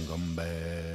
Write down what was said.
Sangam Bad.